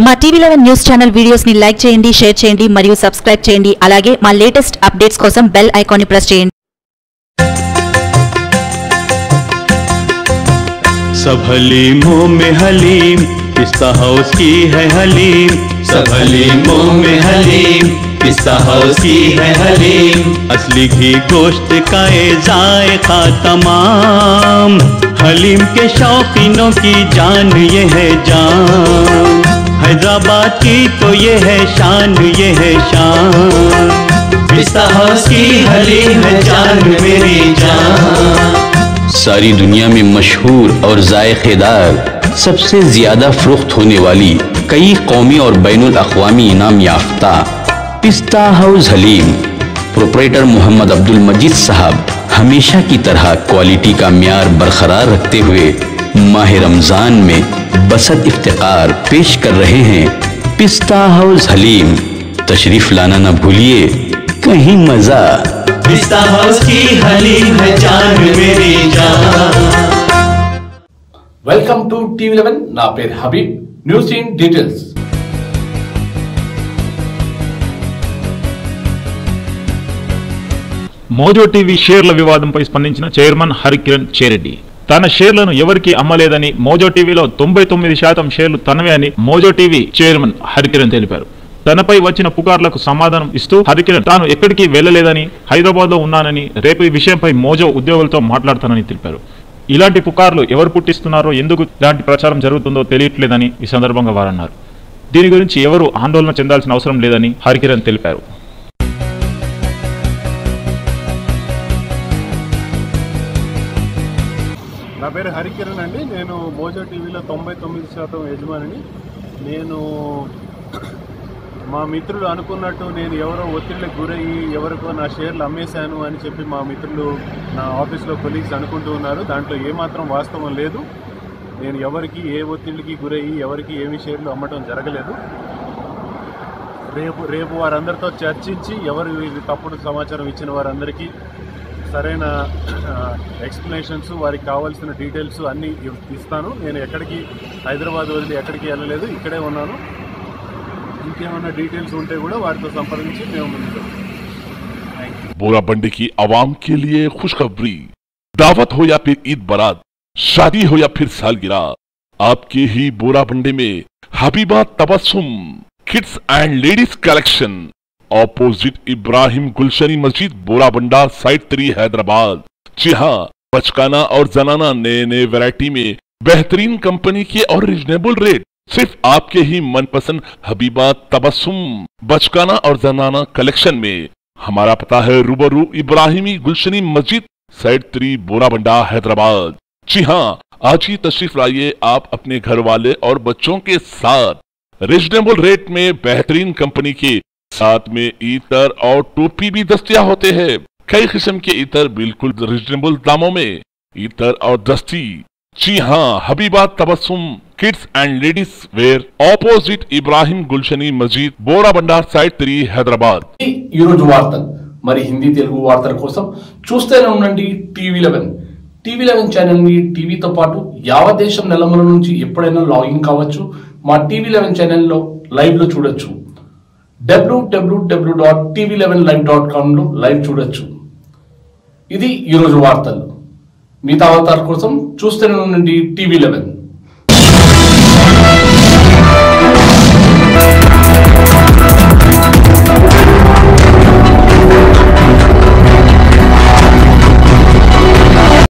మా TV eleven news channel videos ని like చేయండి షేర్ చేయండి మరియు సబ్స్క్రైబ్ చేయండి అలాగే మా లేటెస్ట్ అప్డేట్స్ కోసం బెల్ ఐకాన్ ని ప్రెస్ చేయండి सब हलीमों में हलीम पिस्ता हाउस की है हलीम सब हलीमों में हलीम पिस्ता हाउस की है हलीम असली घी गोश्त का ये जायका तमाम हलीम के शौकीनों की जान ये है जान हैदराबाद की तो ये है शान, ये है शान। की हलीम है जान, मेरी जान। सारी दुनिया में मशहूर और जायकेदार सबसे ज़्यादा फरोख्त होने वाली कई कौमी और बैन अवी इनाम याफ्ता पिस्ता हाउस हलीम, प्रोपरेटर मोहम्मद अब्दुल मजीद साहब, हमेशा की तरह क्वालिटी का म्यार बरकरार रखते हुए माह रमजान में बसत इफ्तार पेश कर रहे हैं पिस्ता हाउस हलीम तशरीफ लाना न भूलिए कहीं मजा पिस्ता हाउस की हलीम है जान मेरी जान వెల్కమ్ టు టీవీ లెవెన్ నా పేరు Habib news in details Mojo TV షేర్ల వివాదంపై స్పందించిన చైర్మన్ హరికిరణ్ చేరెడ్డి తన షేర్లను ఎవరికీ అమ్మలేదని మోజో టీవీలో తొంభై తొమ్మిది శాతం షేర్లు తనవే అని మోజో టీవీ చైర్మన్ హరికిరణ్ తెలిపారు. తనపై వచ్చిన పుకార్లకు సమాధానం ఇస్తూ హరికిరణ్ తాను ఎక్కడికి వెళ్ళలేదని హైదరాబాద్లో ఉన్నానని రేపు ఈ విషయంపై మోజో ఉద్యోగులతో మాట్లాడతానని తెలిపారు. ఇలాంటి పుకార్లు ఎవరు పుట్టిస్తున్నారో ఎందుకు ఇలాంటి ప్రచారం జరుగుతుందో తెలియట్లేదని ఈ సందర్భంగా వారన్నారు. దీని గురించి ఎవరు ఆందోళన చెందాల్సిన అవసరం లేదని హరికిరణ్ తెలిపారు. నా పేరు హరికిరణ్ అండి. నేను మోజో టీవీలో తొంభై తొమ్మిది శాతం యజమానిని. నేను మా మిత్రులు అనుకున్నట్టు నేను ఎవరో ఒత్తిడికి గురయ్యి ఎవరికో నా షేర్లు అమ్మేశాను అని చెప్పి మా మిత్రులు నా ఆఫీస్లో కొలీగ్స్ అనుకుంటూ ఉన్నారు. దాంట్లో ఏమాత్రం వాస్తవం లేదు. నేను ఎవరికి ఏ ఒత్తిడికి గురయ్యి ఎవరికి ఏమి షేర్లు అమ్మటం జరగలేదు. రేపు రేపు వారందరితో చర్చించి ఎవరు తప్పుడు సమాచారం ఇచ్చిన వారందరికీ సరైన ఎక్స్ప్లెనేషన్స్ వారికి కావాల్సిన డీటెయిల్స్ అన్నీ ఇవ్- ఇస్తాను నేను ఎక్కడికి హైదరాబాద్ వదిలి ఎక్కడికి వెళ్ళలేదు ఇక్కడే ఉన్నాను ఇంకేమైనా డీటెయిల్స్ ఉంటే కూడా వారితో సంప్రదించి మేము ముందుకు बोराबंडी की आवाम के लिए खुशखबरी दावत हो या फिर ईद बारात शादी हो या फिर सालगिरह आपके ही बोराबंडी में Habiba Tabassum kids and ladies collection opposite Ibrahim Gulshani Masjid Bora Borabanda, site three Hyderabad. जी हाँ बचकाना और जनाना नए नए वैरायटी में बेहतरीन कंपनी के और रिजनेबल रेट सिर्फ़ आपके ही मनपसंद हबीबा तबस्सुम, बचकाना और जनाना कलेक्शन में। हमारा पता है रूबरू इब्राहिमी गुलशनी मस्जिद, साइड थ्री बोरा बोराबंडा, हैदराबाद। जी हाँ आज ही तशरीफ़ लाइए आप अपने घर वाले और बच्चों के साथ। रिजनेबल रेट में बेहतरीन कंपनी के साथ में इतर और टोपी भी दस्तिया होते हैं कई किस्म के इतर बिल्कुल रिजनेबल दामों में इतर और दस्ती जी हाँ Habiba Tabassum kids and ladies wear opposite Ibrahim Gulshani मस्जिद बोराबंडा साइड थ्री हैदराबाद ఈరోజు వార్తలు మరి హిందీ తెలుగు వార్తల కోసం చూస్తూనే ఉండండి టీవీ లెవెన్ టీవీ లెవెన్ ఛానల్ని టీవీతో పాటు యావత్ దేశం నెలమల నుంచి ఎప్పుడైనా లాగిన్ కావచ్చు మా టీవీ లెవెన్ ఛానల్లో లైవ్లో చూడొచ్చు WWW dot TV eleven live dot కామ్లో live చూడొచ్చు. ఇది ఈరోజు వార్తలు. మిగతా వార్తల కోసం చూస్తూనే ఉండండి టీవీ లెవెన్.